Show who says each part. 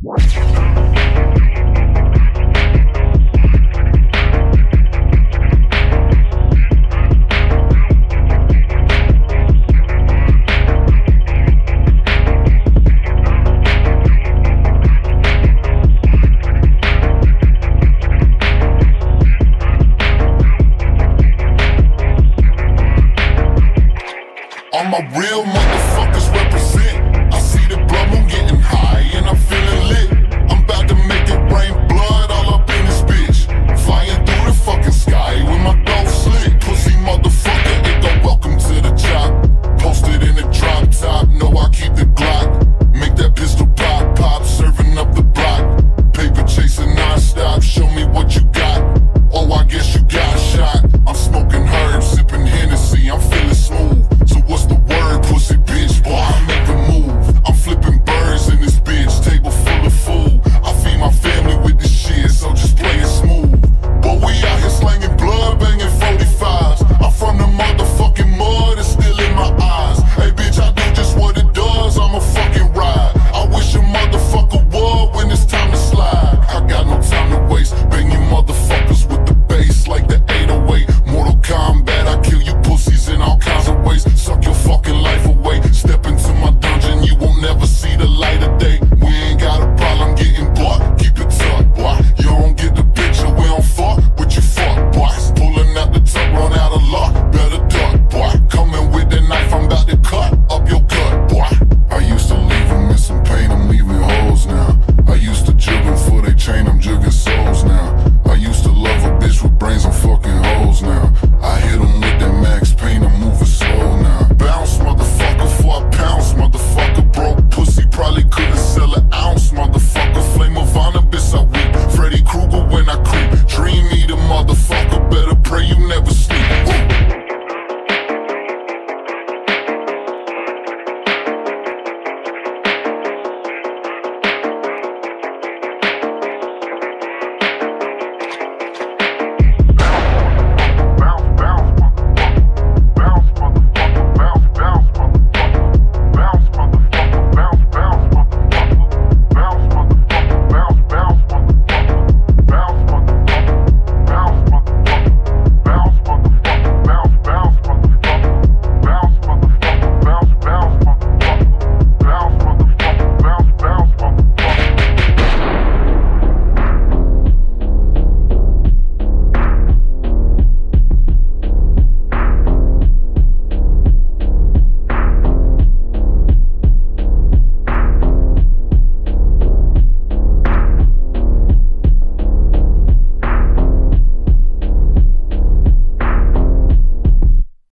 Speaker 1: What? my real motherfuckers represent. I see the blood moon getting high and I'm feeling lit. I'm about to make it rain blood all up in this bitch. Flying through the fucking sky with my dope slit. Pussy motherfucker, it go welcome to the chop. Posted in the drop top, no, I keep the Glock. Make that pistol pop, pop, serving up the block. Paper chasing non-stop, show me what you got. Oh, I guess you got shot. chain, I'm just.